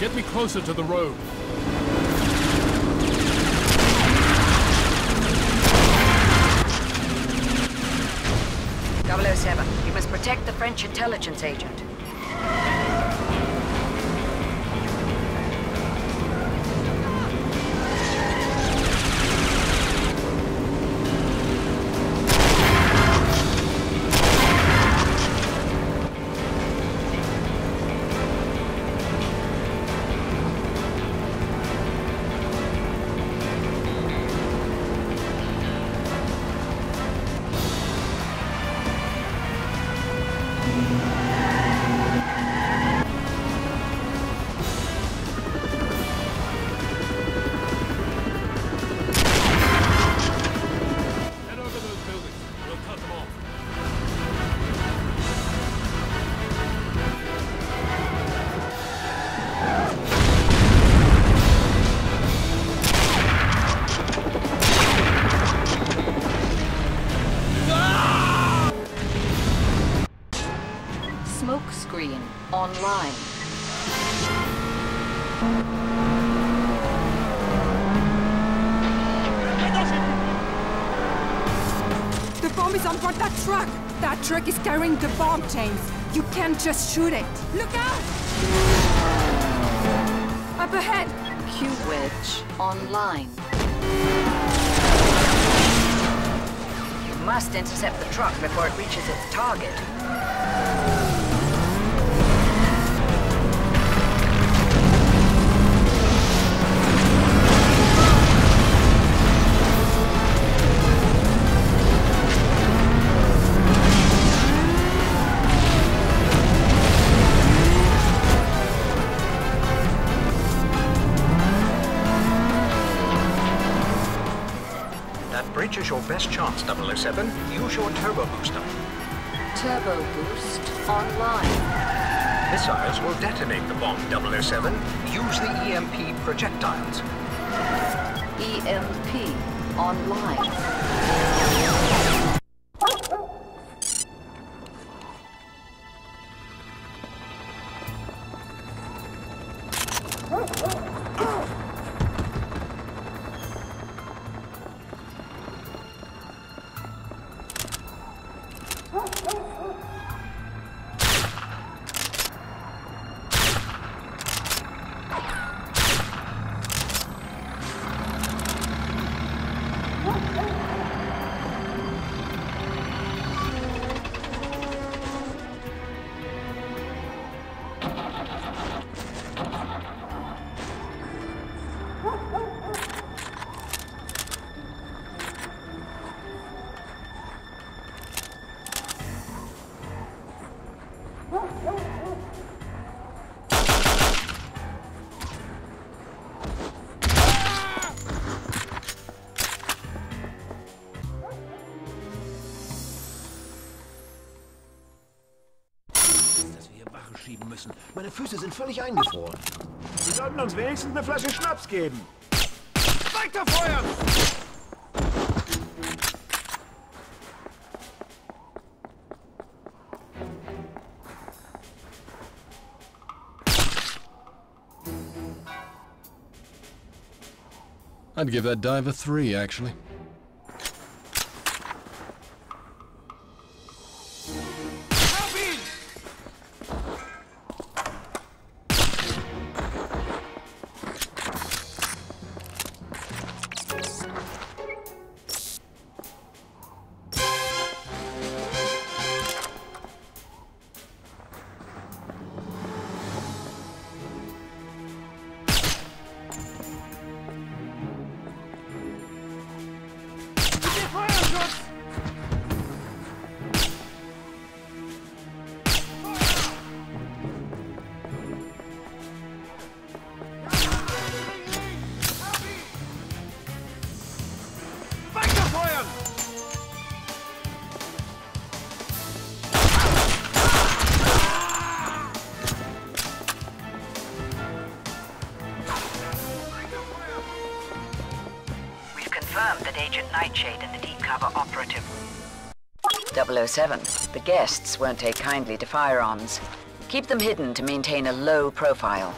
Get me closer to the road. Double O Seven, you must protect the French intelligence agent. Carrying the bomb, James. You can't just shoot it. Look out! Up ahead! Q-Wedge online. You must intercept the truck before it reaches its target. Meine Füße sind völlig eingefroren. Sie sollten uns wenigstens eine Flasche Schnaps geben. Weiterfeuern! I'd give that dive a three, actually. Won't take kindly to firearms. Keep them hidden to maintain a low profile.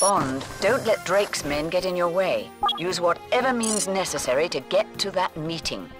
Bond, don't let Drake's men get in your way. Use whatever means necessary to get to that meeting.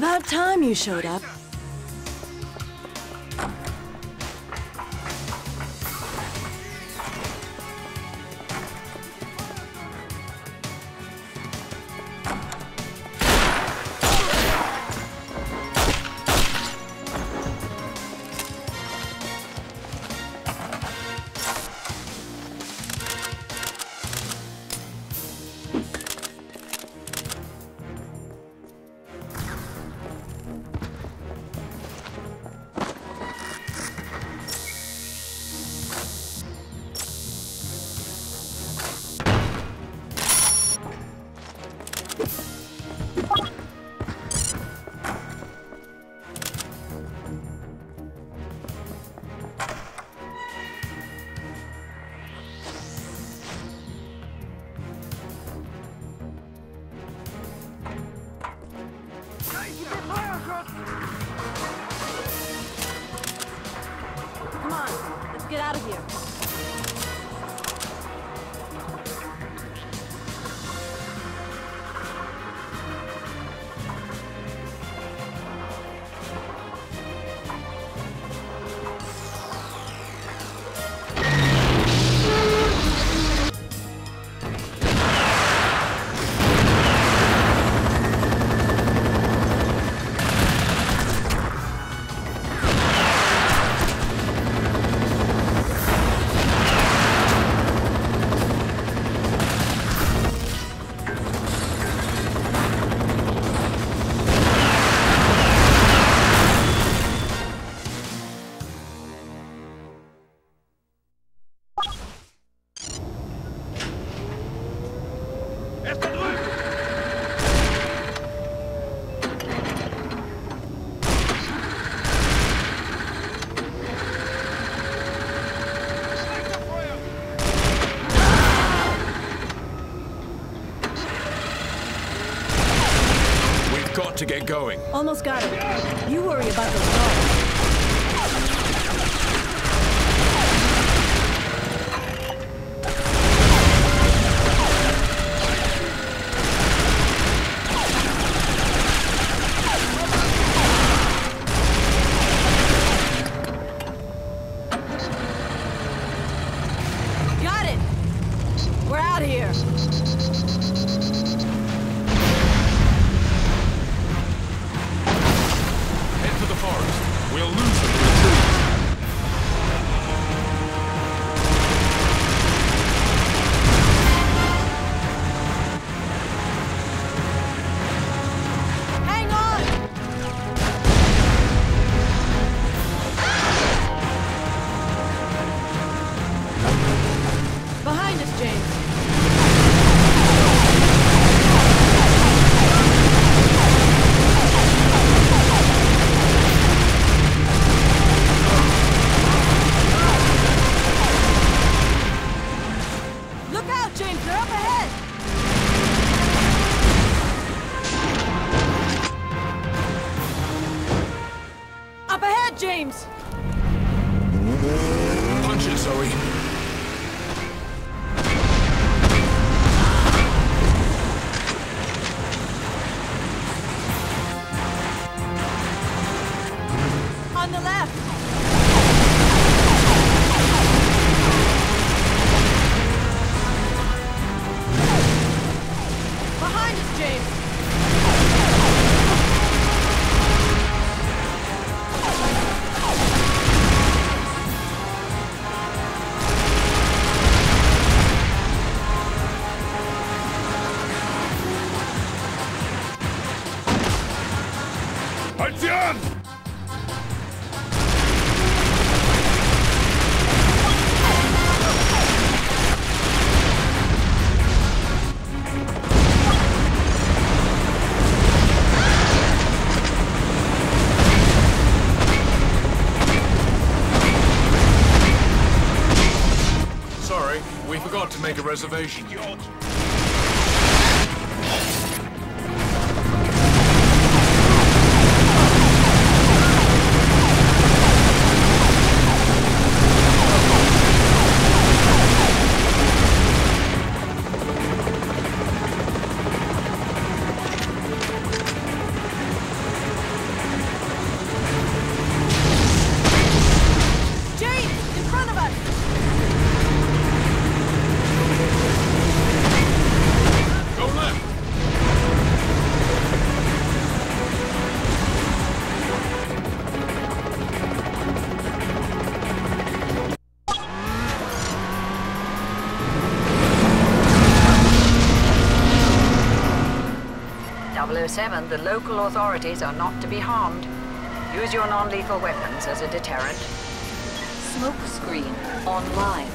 About time you showed up. Get going. Almost got it. You worry about those forgot 7, the local authorities are not to be harmed. Use your non-lethal weapons as a deterrent. Smoke screen online.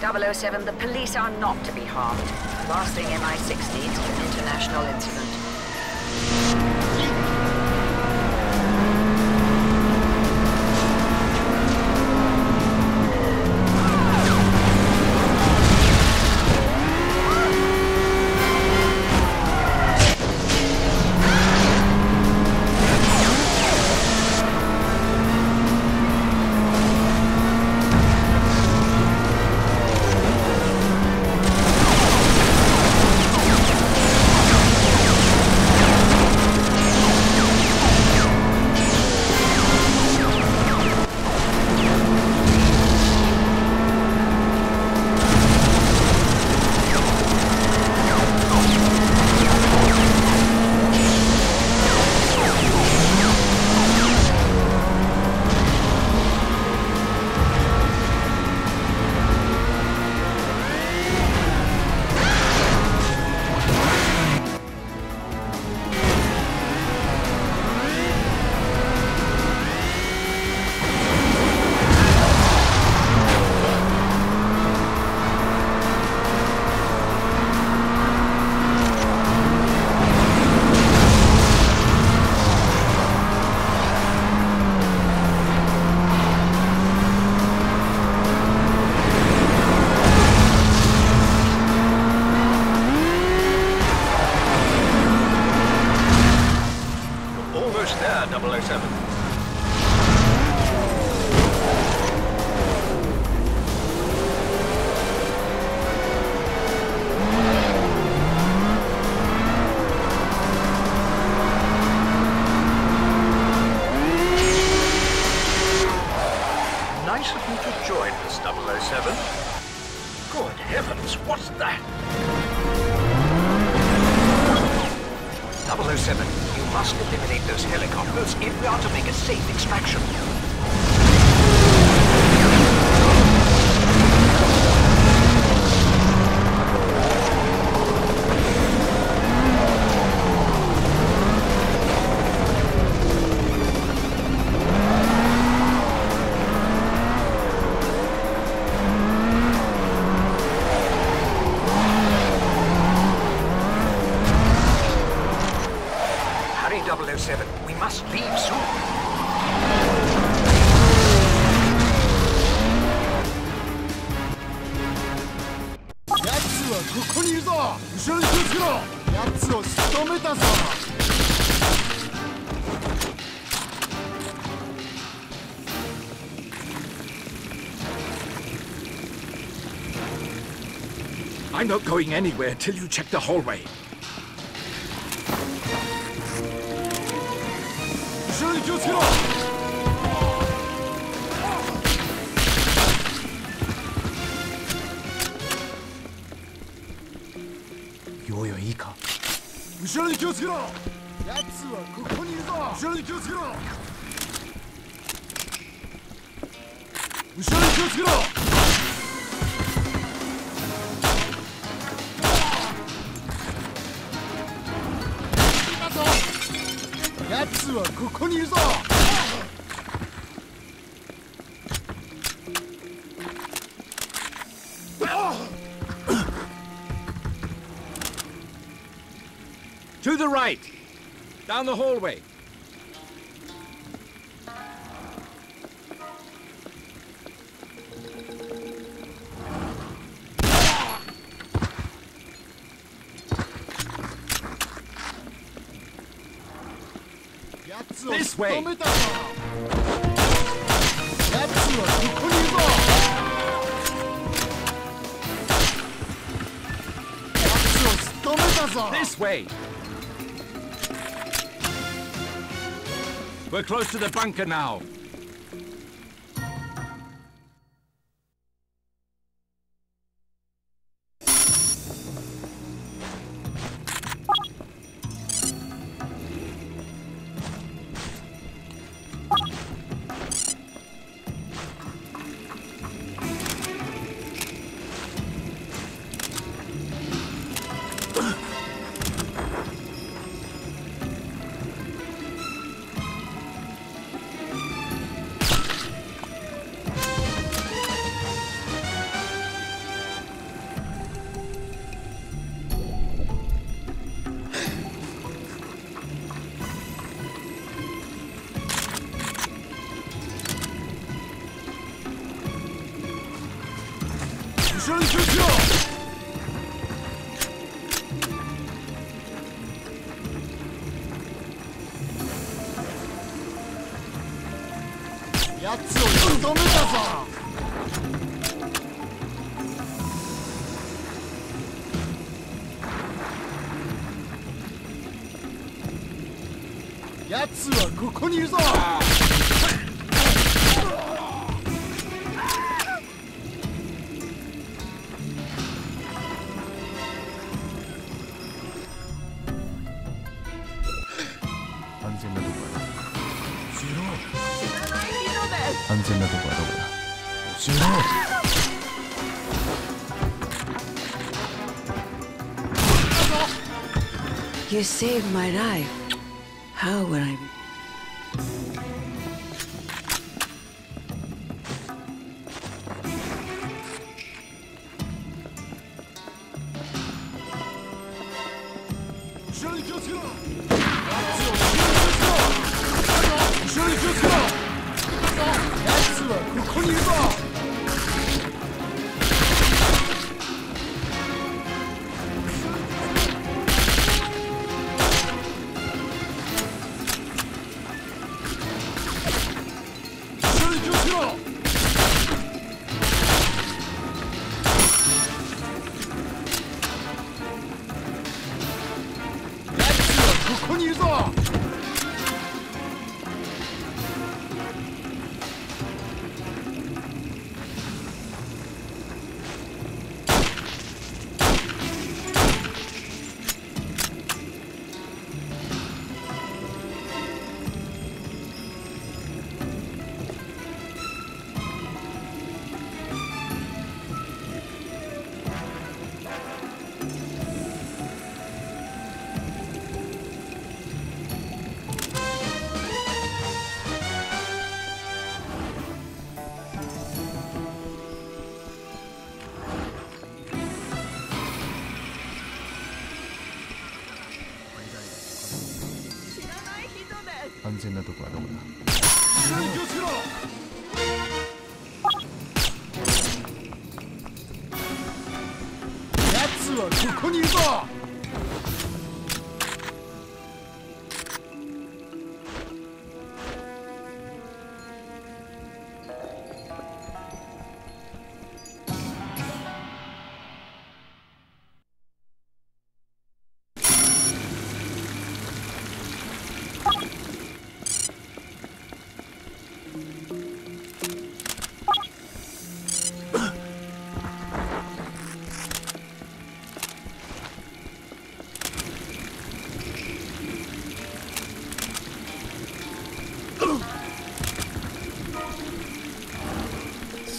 007, the police are not to be harmed. Last thing MI6 needs an international incident. I'm not going anywhere till you check the hallway. To the right. Down the hallway. Way. This way. We're close to the bunker now. You saved my life. How would I...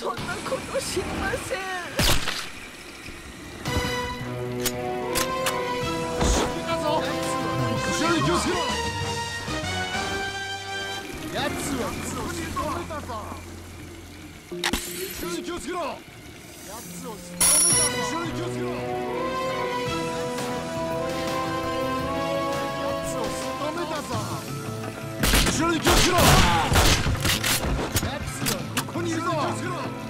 そんなこと知りません後ろに気をつけろ奴はここに止めたぞ後ろに気をつけろ奴を仕留めたぞ後ろに気をつけろ奴を仕留めたぞ後ろに気をつけろいるぞ。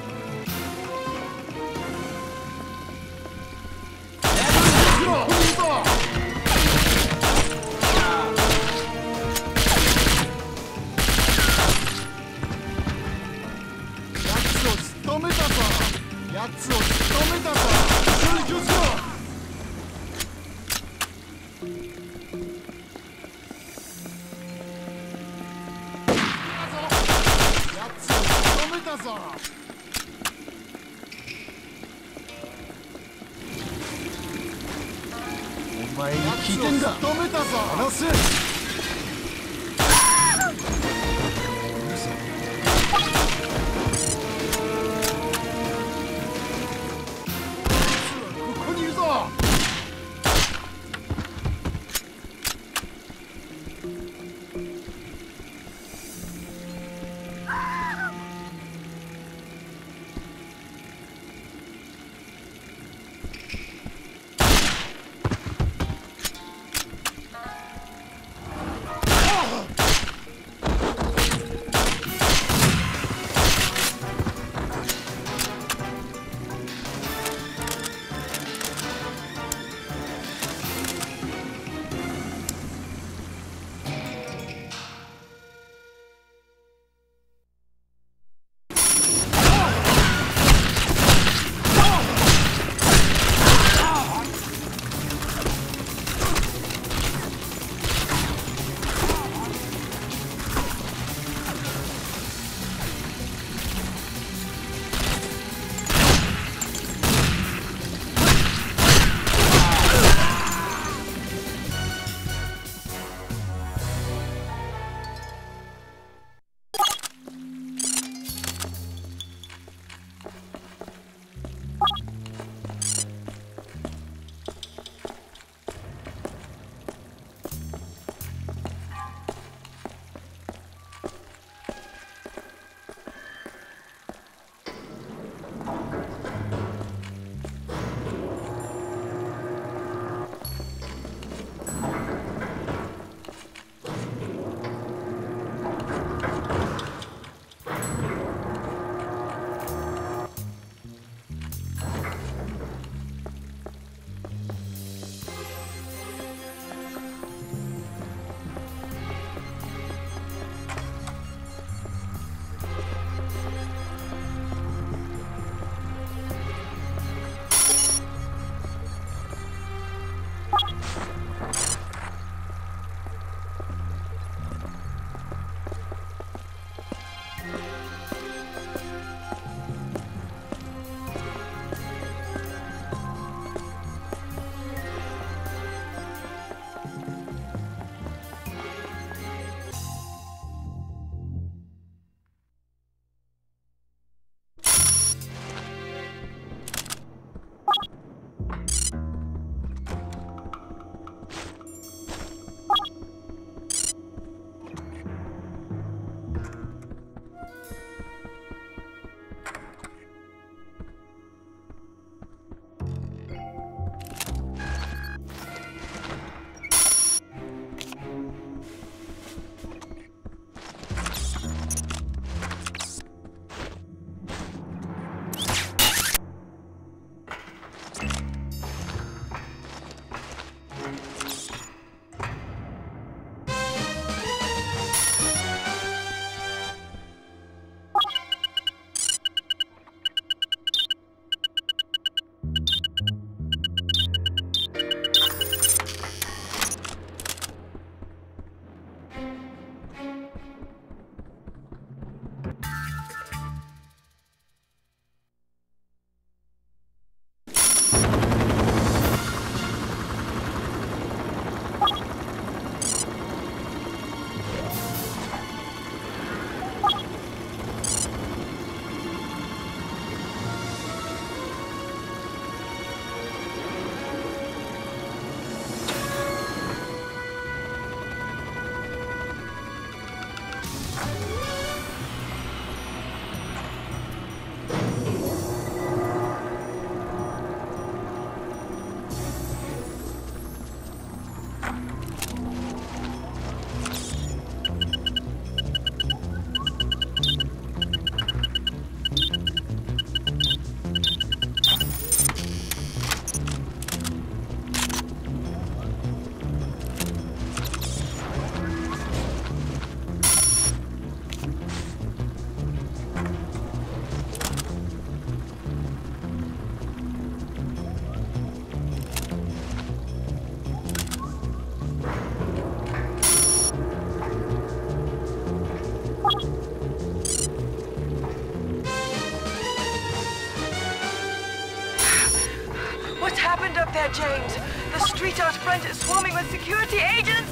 Security agents!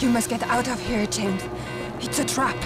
You must get out of here, James. It's a trap.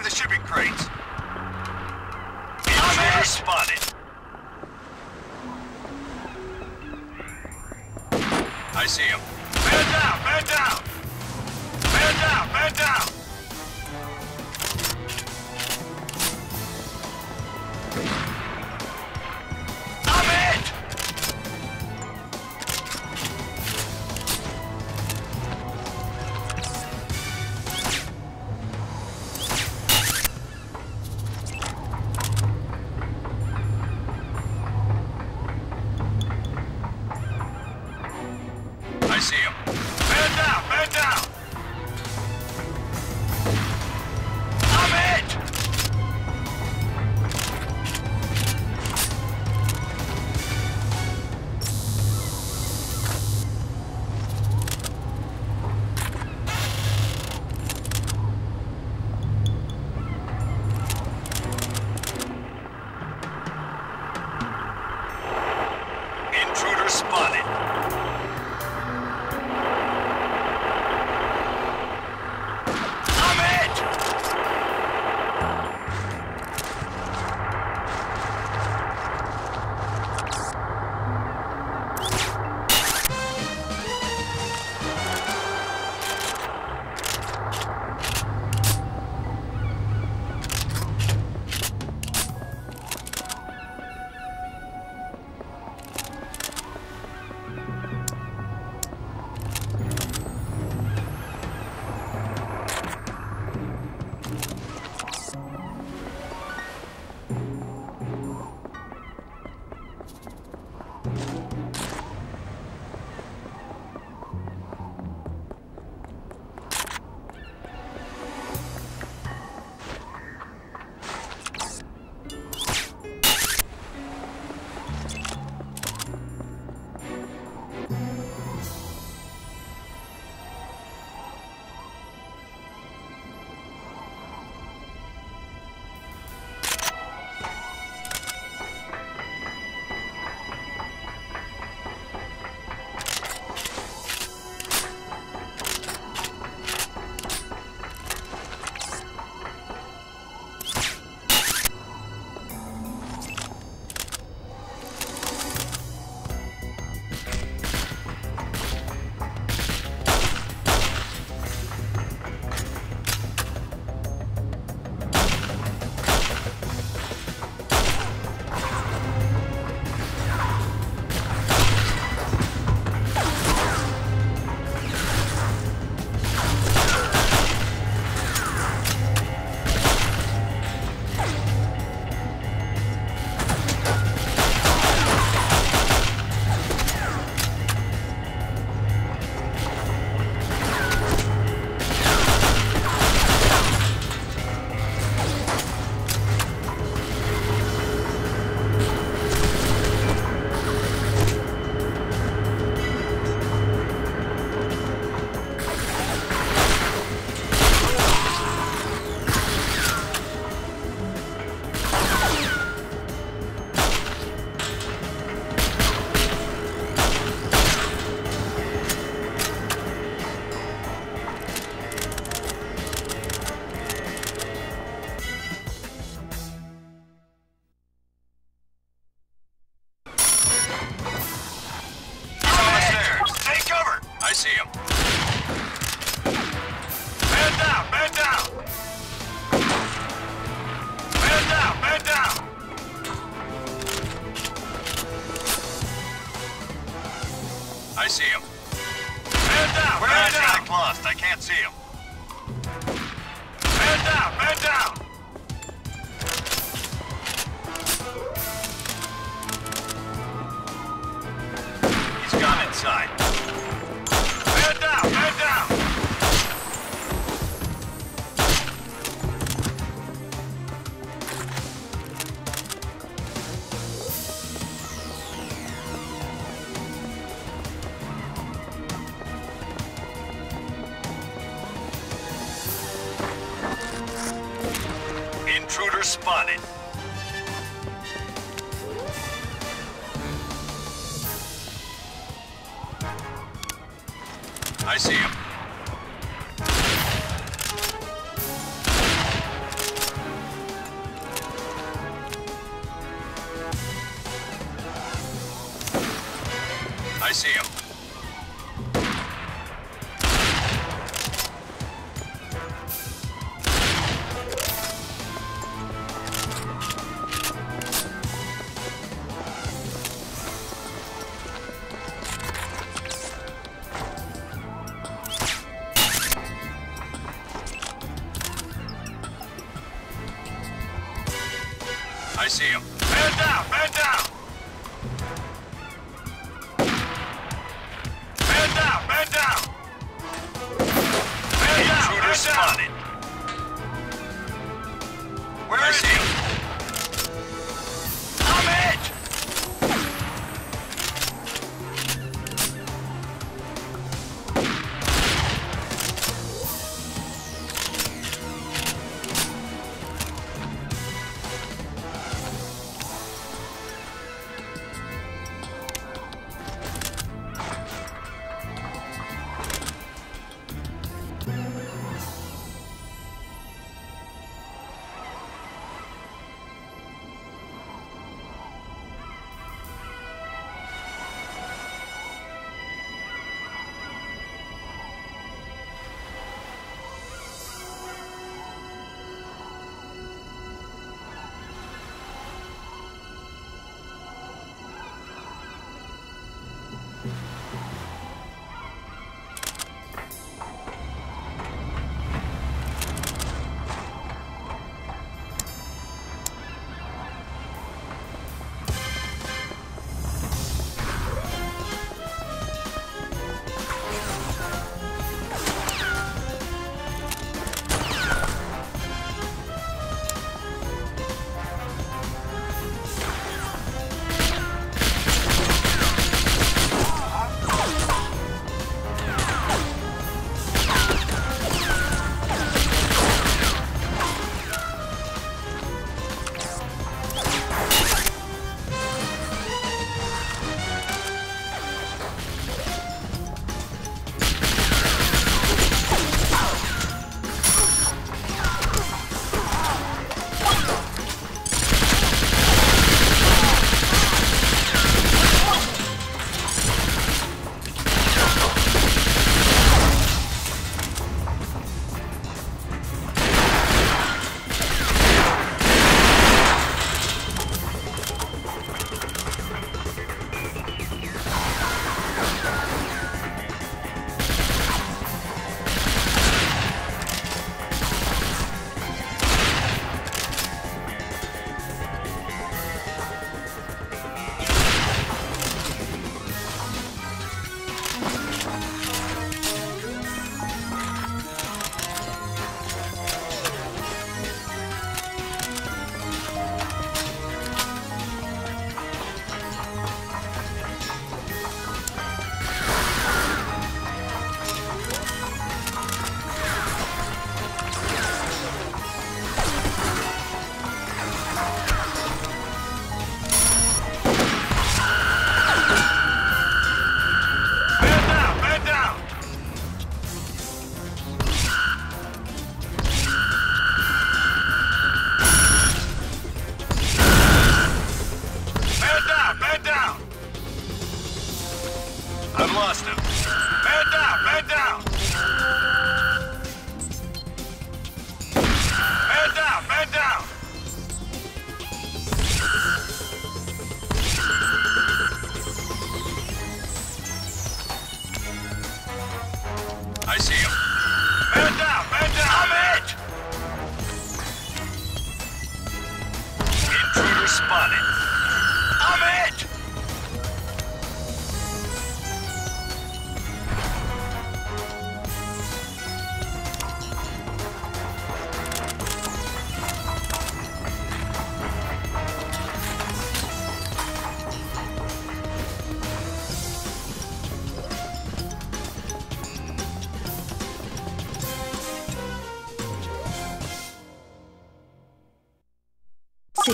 Behind the shipping crates. Intruder spotted. I see him. Man down! Man down! Man down! Man down! See him.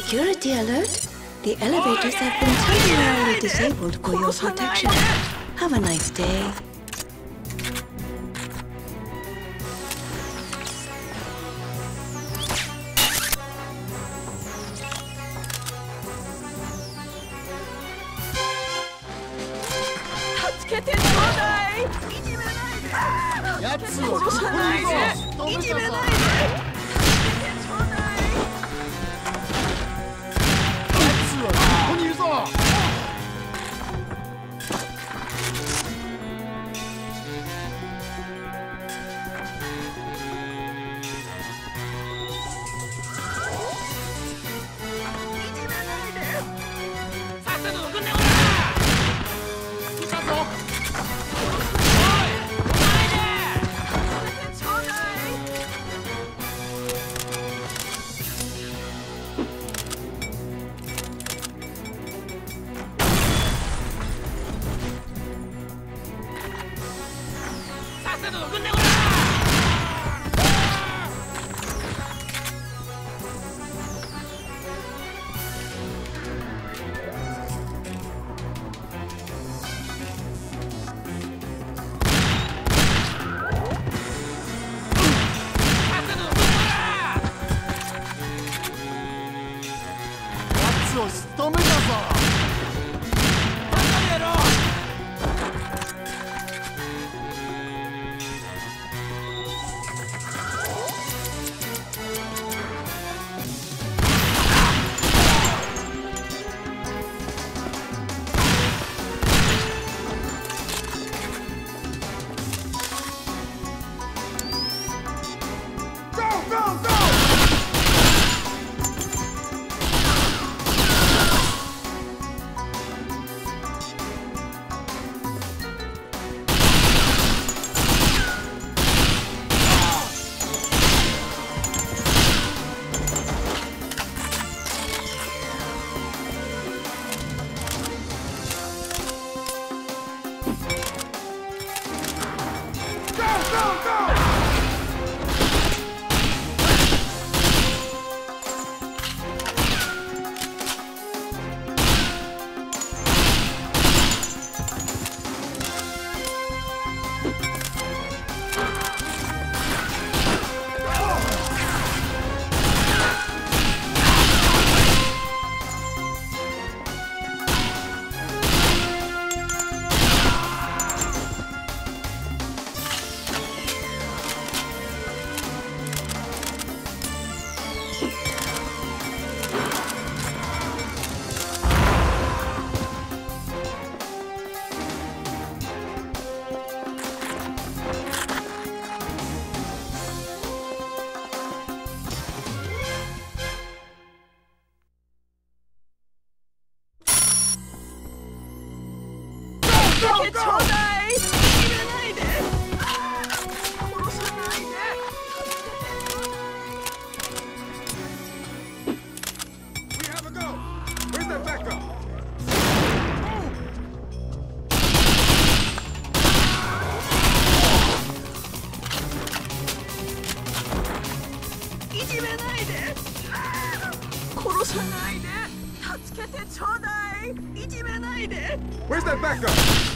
Security alert! The elevators have been temporarily disabled for your protection. Have a nice day. Where's that backup?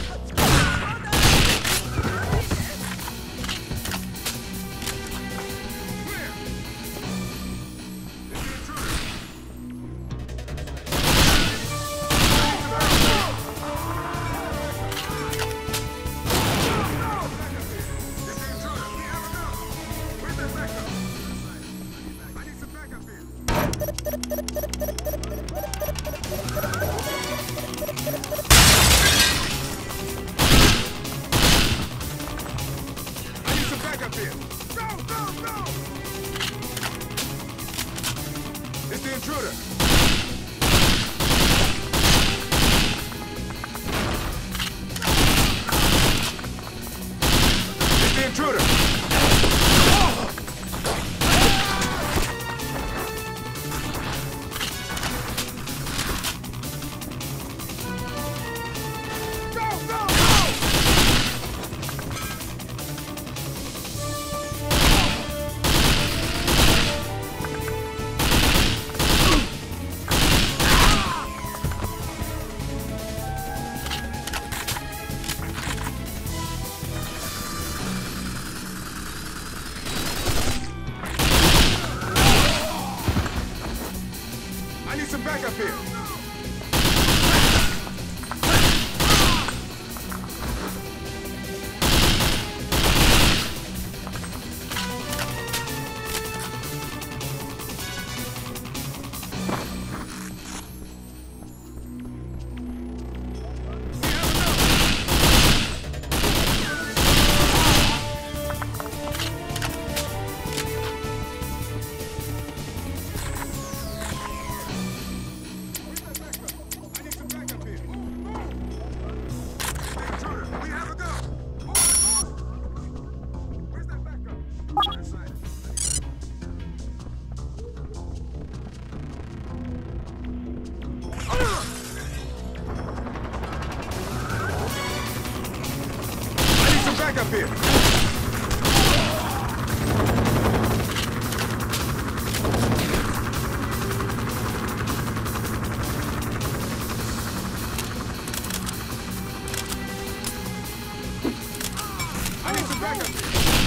I need some backup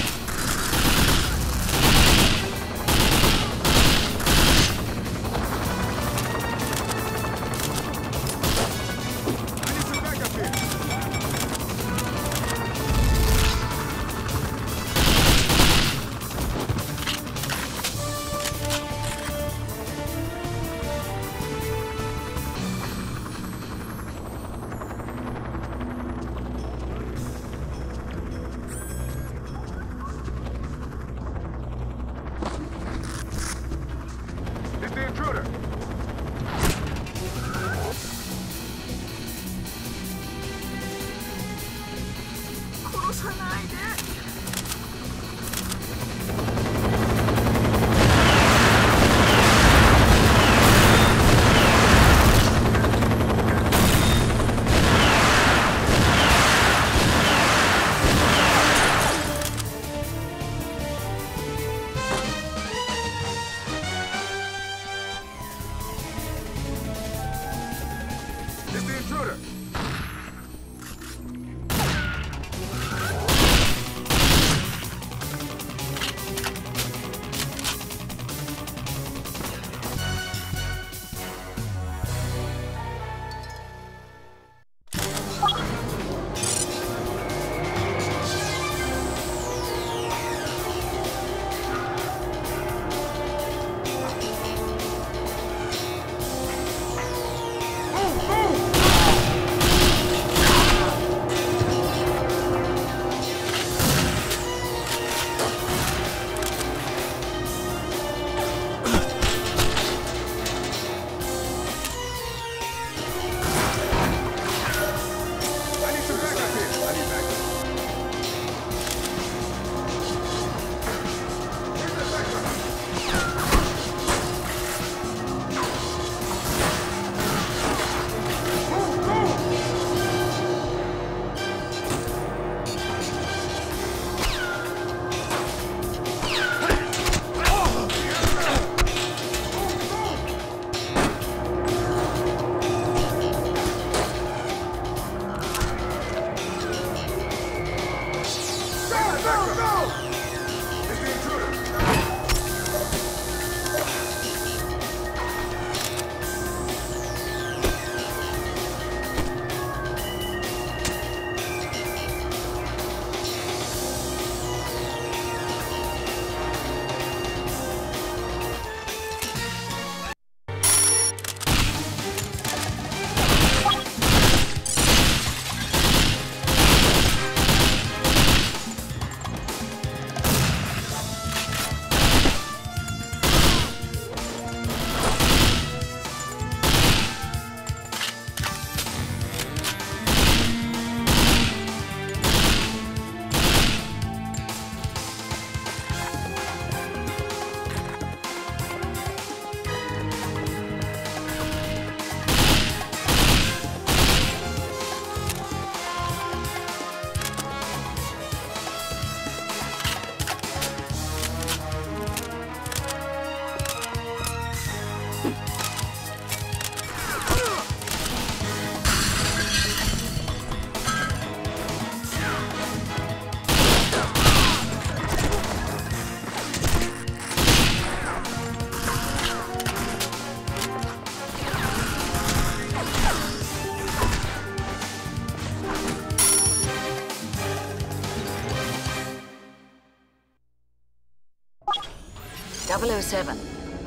007,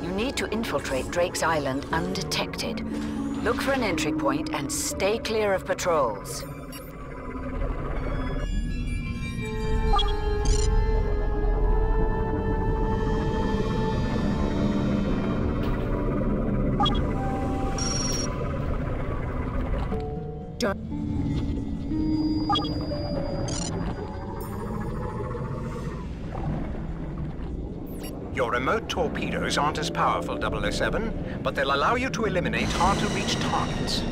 you need to infiltrate Drake's Island undetected. Look for an entry point and stay clear of patrols. Your remote torpedoes aren't as powerful, 007, but they'll allow you to eliminate hard-to-reach targets.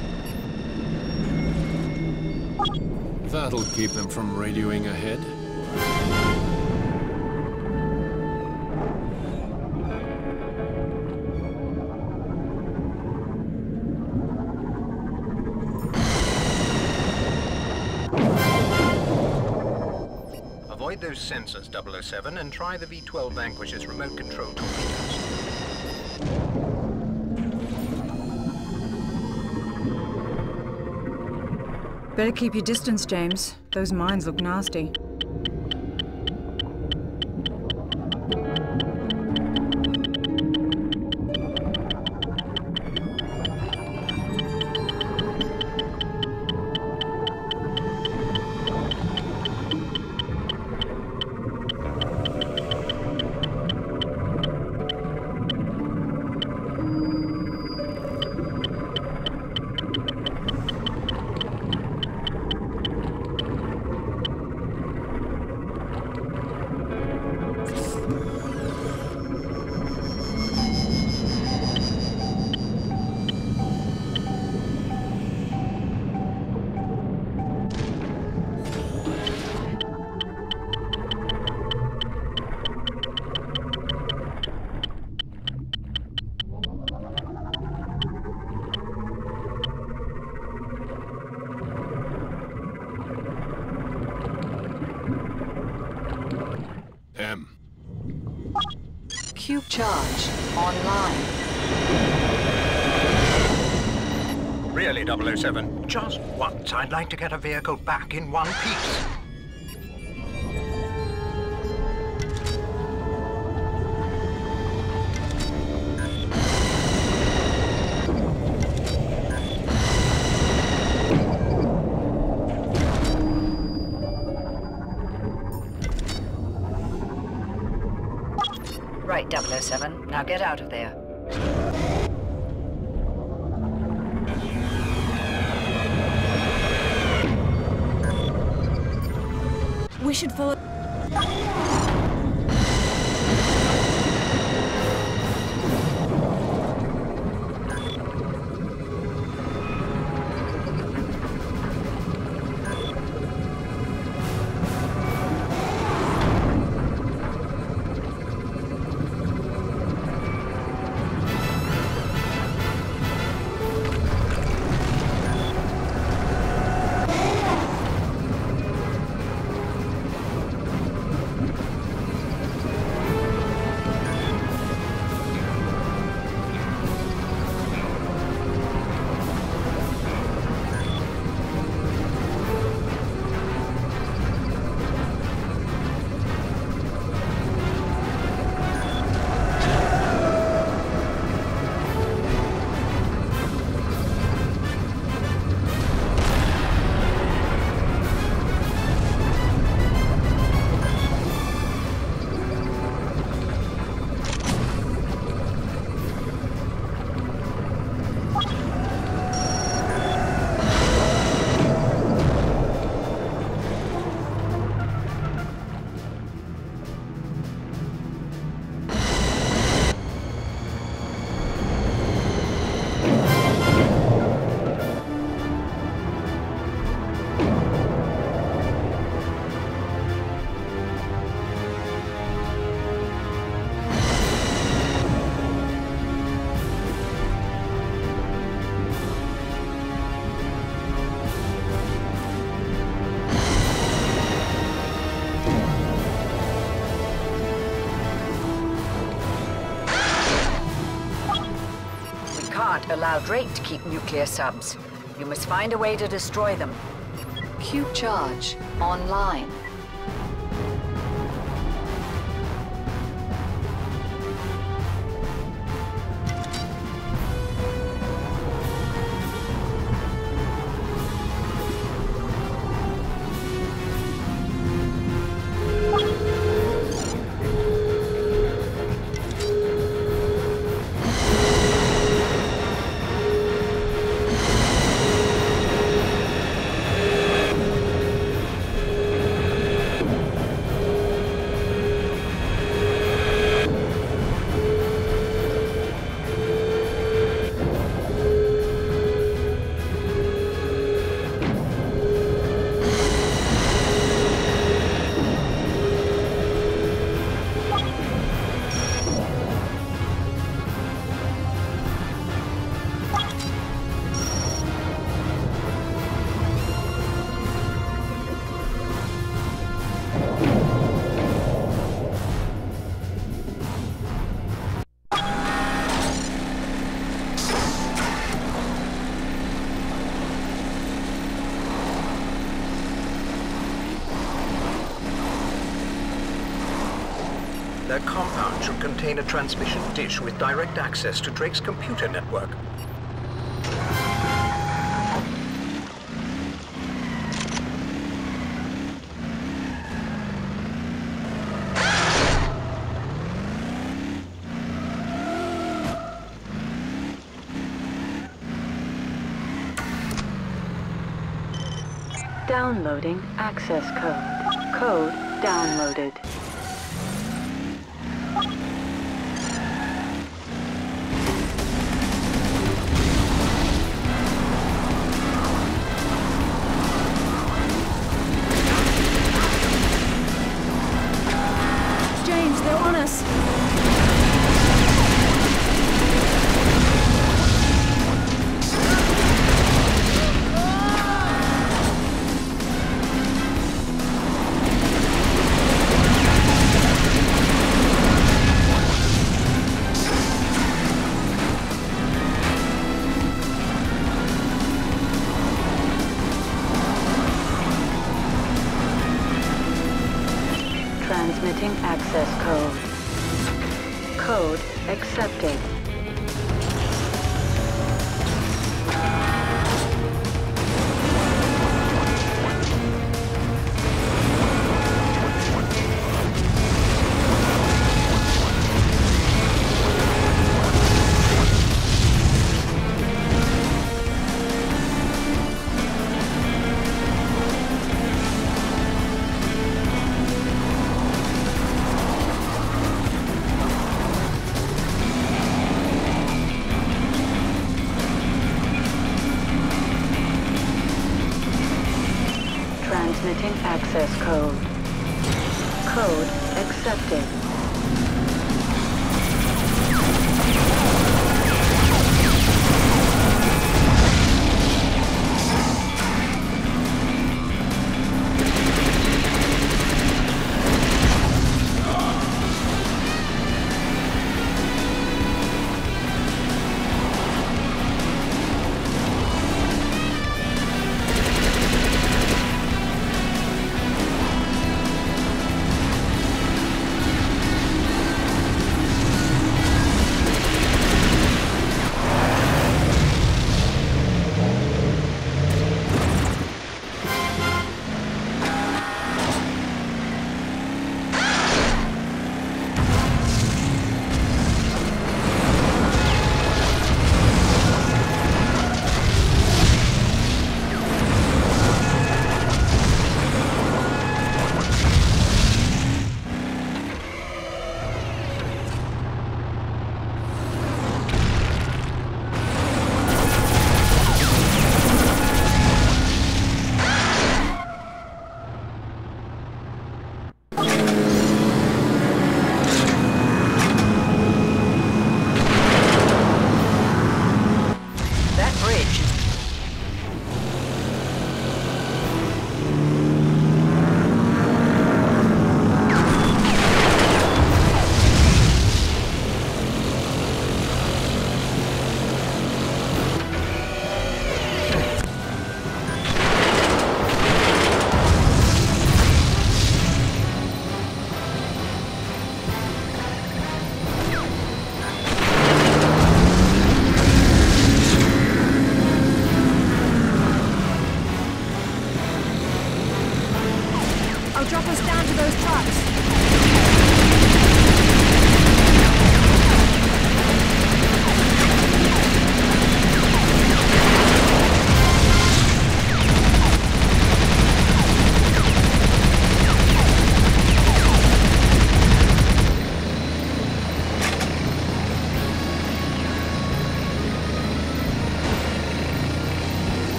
That'll keep them from radioing ahead. Those sensors, 007, and try the V-12 Vanquish's remote control torpedoes. Better keep your distance, James. Those mines look nasty. Just once I'd like to get a vehicle back in one piece. Right, 007. Now get out of there. Can't allow Drake to keep nuclear subs. You must find a way to destroy them. Cube charge online. Contain a transmission dish with direct access to Drake's computer network. Downloading access code. Code downloaded.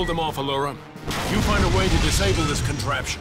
Hold them off, Alura. You find a way to disable this contraption.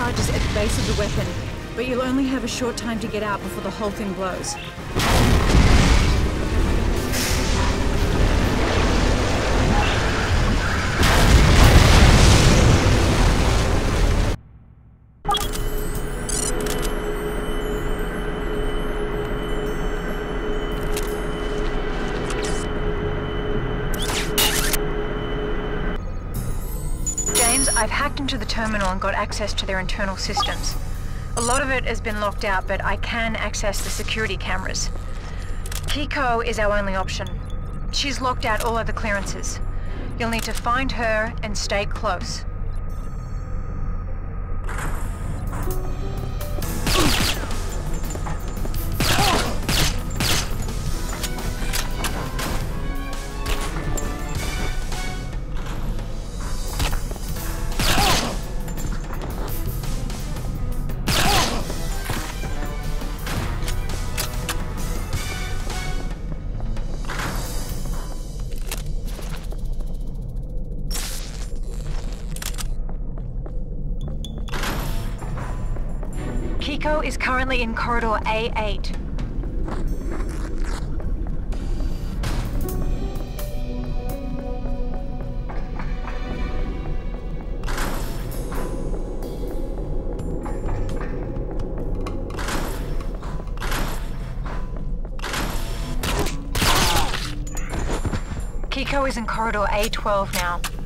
Charges at the base of the weapon, but you'll only have a short time to get out before the whole thing blows. I've hacked into the terminal and got access to their internal systems. A lot of it has been locked out, but I can access the security cameras. Kiko is our only option. She's locked out all other clearances. You'll need to find her and stay close. Currently in corridor A8. Kiko is in corridor A12 now.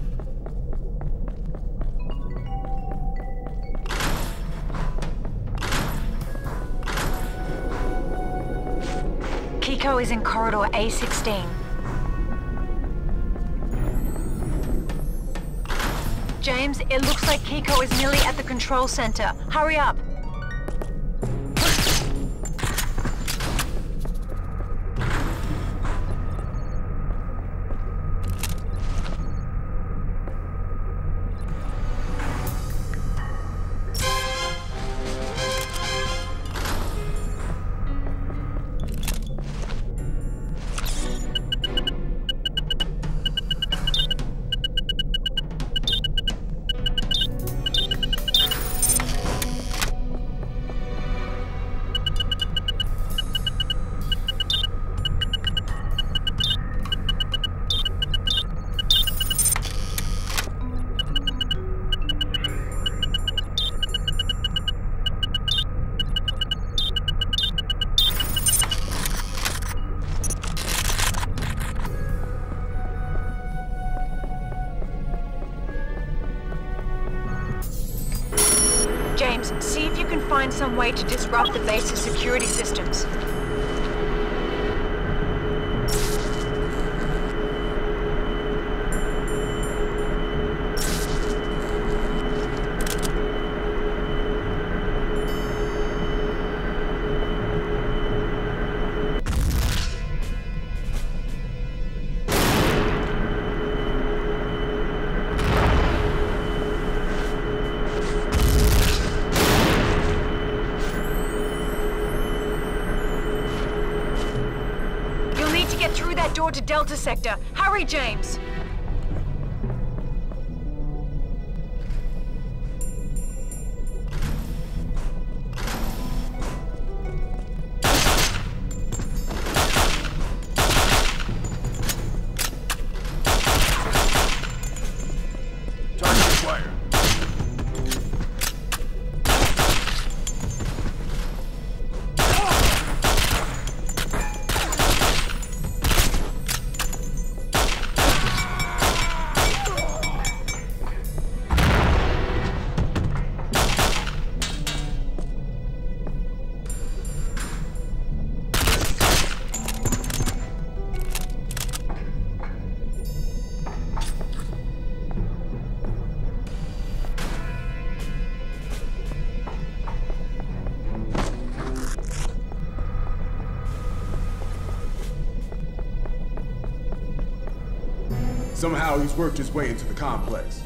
Is in corridor A16. James, it looks like Kiko is nearly at the control center. Hurry up! Delta Sector. Hurry, James! Worked his way into the complex.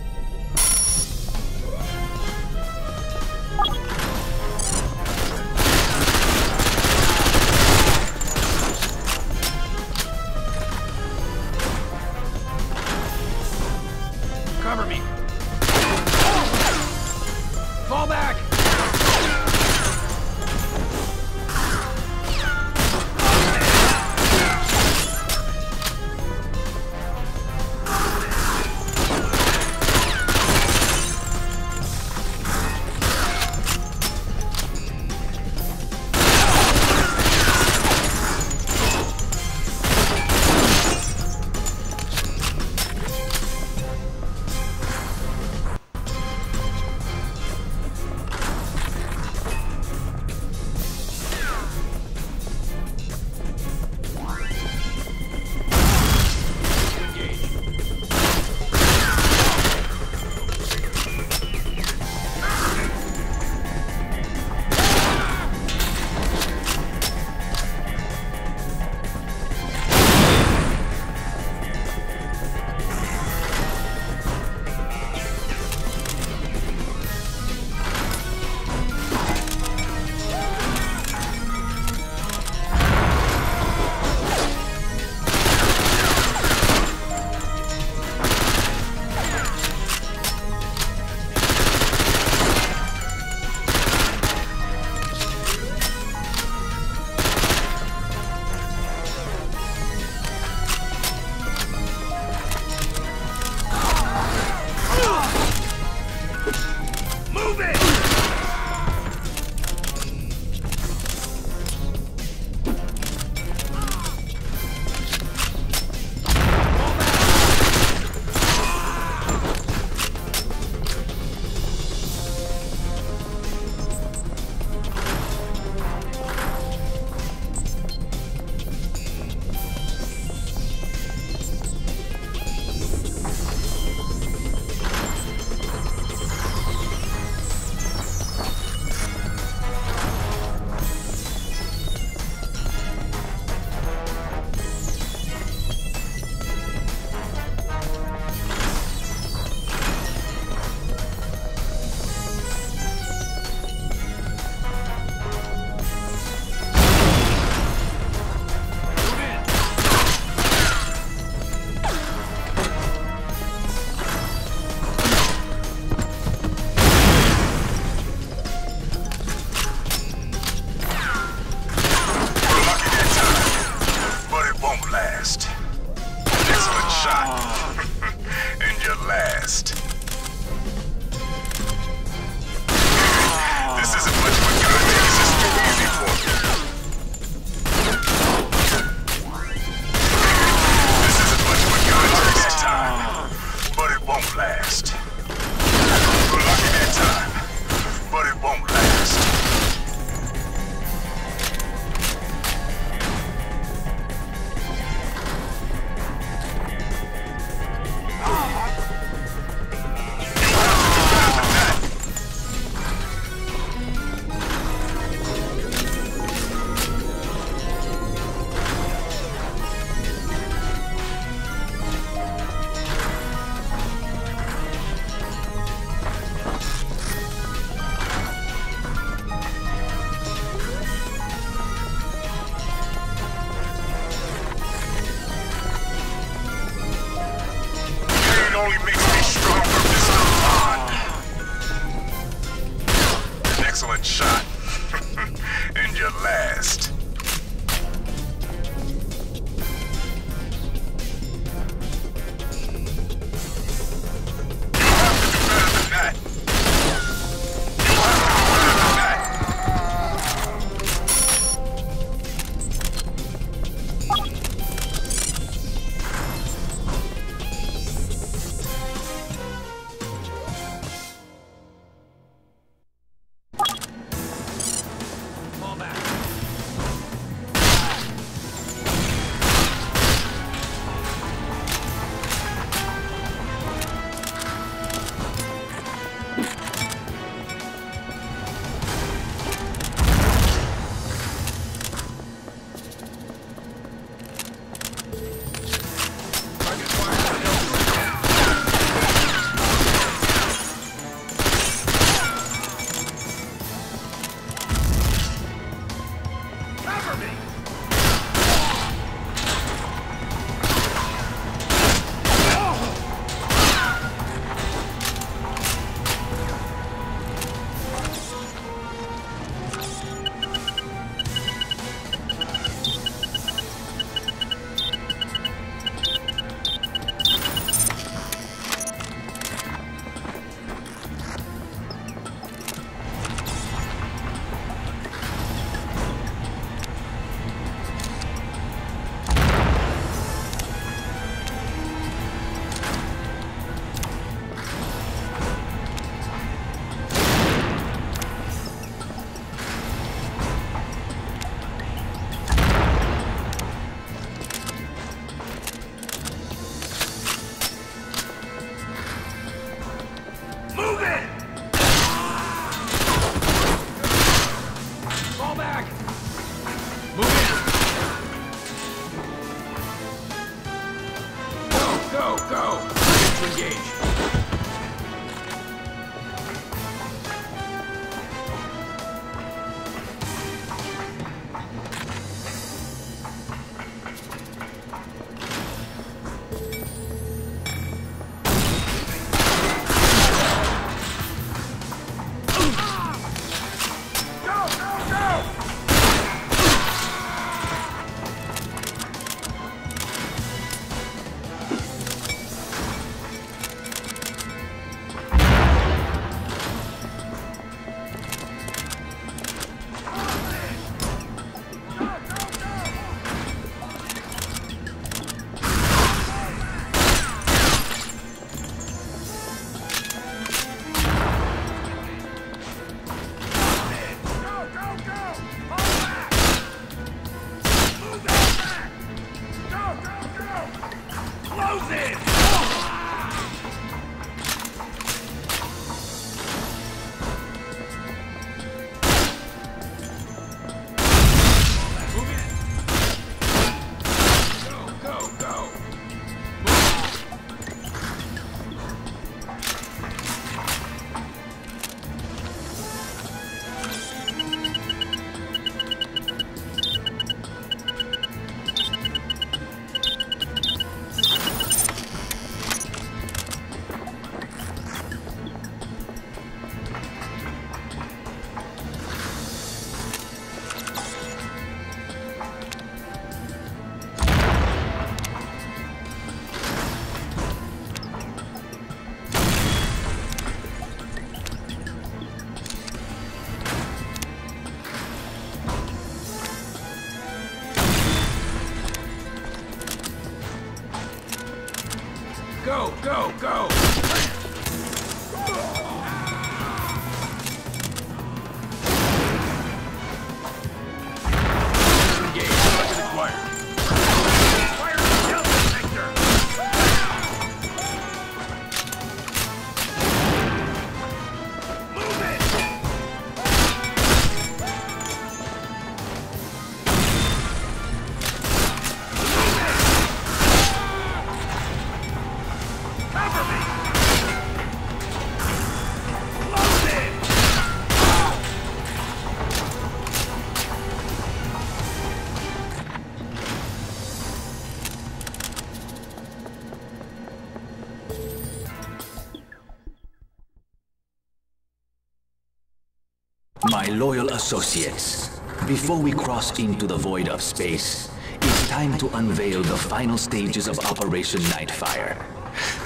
My loyal associates, before we cross into the void of space, it's time to unveil the final stages of Operation Nightfire.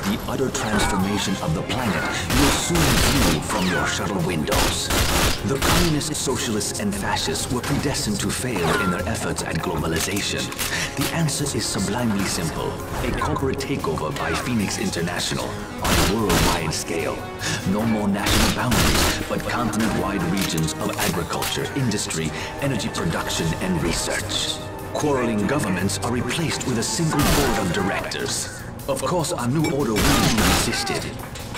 The utter transformation of the planet you'll soon view from your shuttle windows. The communists, socialists, and fascists were predestined to fail in their efforts at globalization. The answer is sublimely simple. A corporate takeover by Phoenix International on worldwide scale. No more national boundaries, but continent-wide regions of agriculture, industry, energy production, and research. Quarreling governments are replaced with a single board of directors. Of course, our new order will be resisted,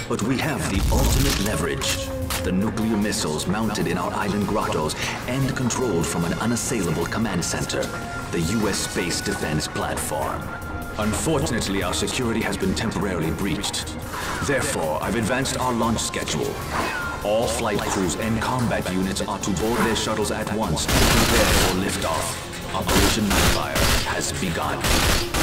but we have the ultimate leverage. The nuclear missiles mounted in our island grottos and controlled from an unassailable command center, the U.S. Space Defense Platform. Unfortunately, our security has been temporarily breached. Therefore, I've advanced our launch schedule. All flight crews and combat units are to board their shuttles at once to prepare for liftoff. Operation Nightfire has begun.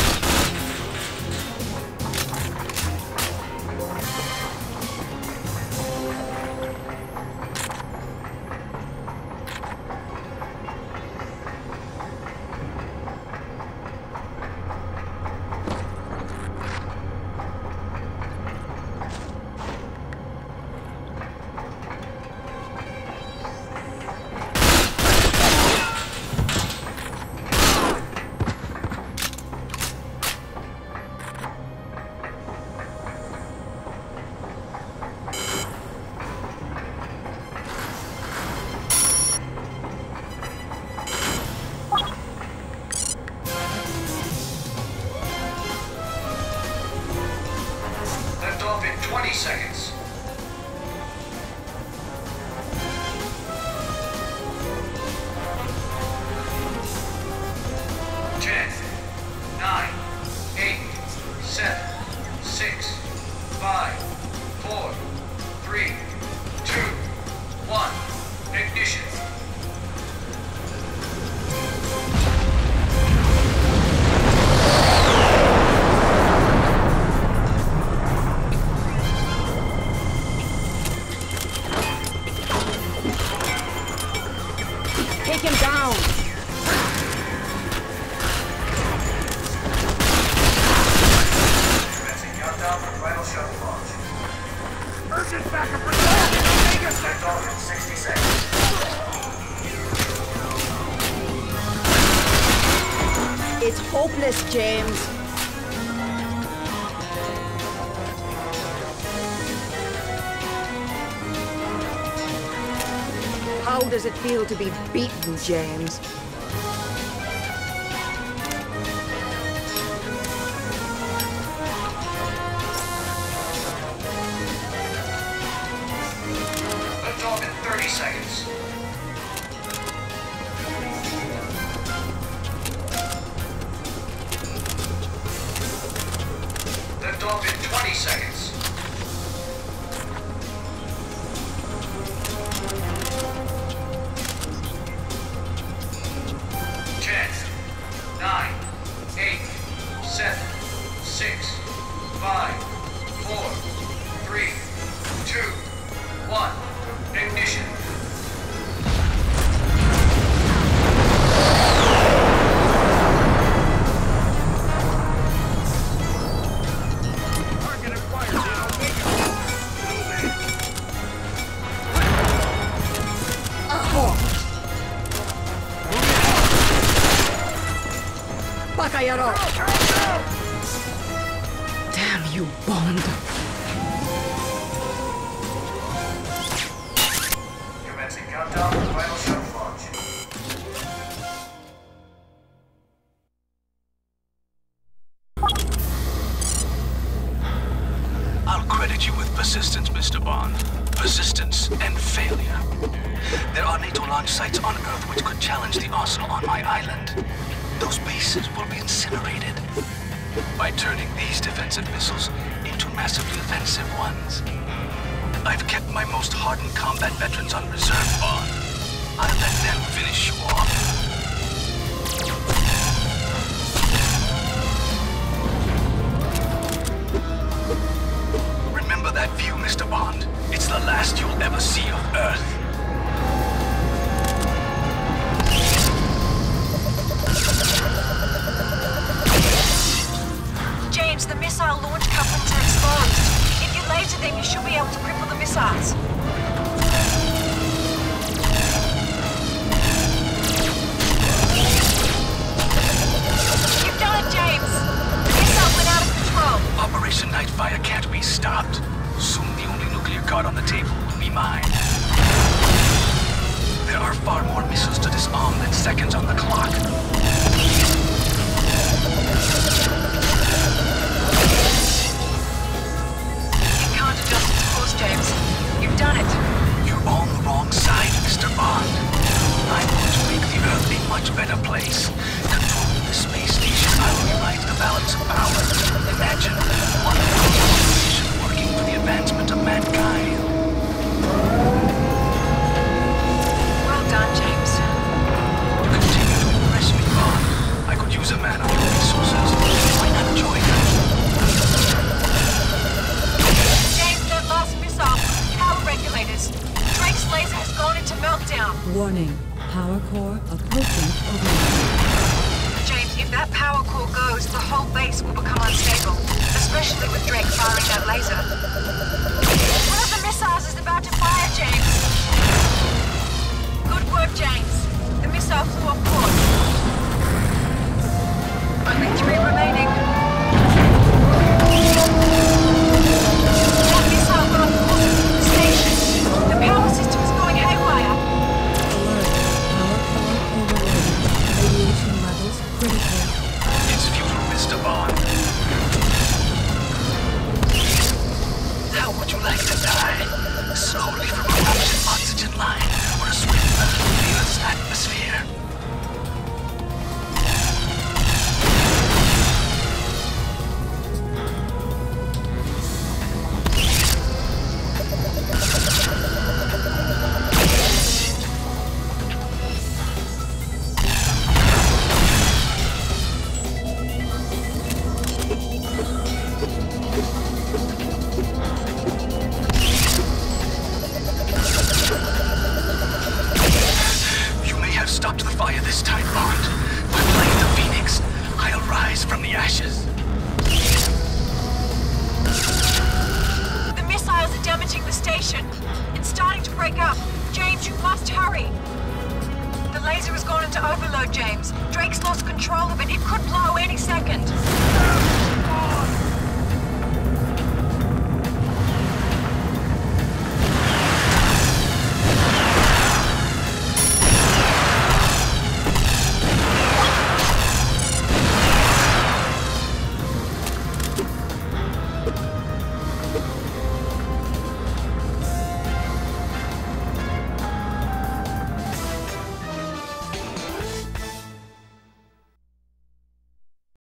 How does it feel to be beaten, James?